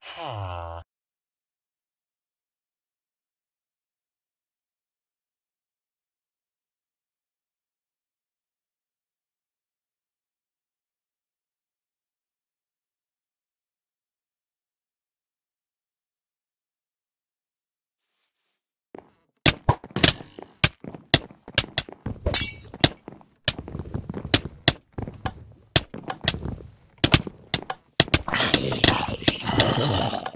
Huh. はい。